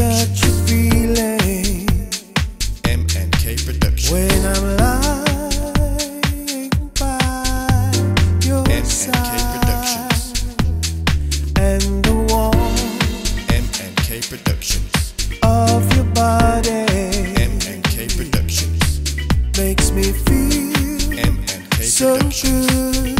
such a feeling. M&K When I'm lying by your side. Productions. And the warmth. M&K Productions. Of your body. M&K Productions. Makes me feel M&K so good.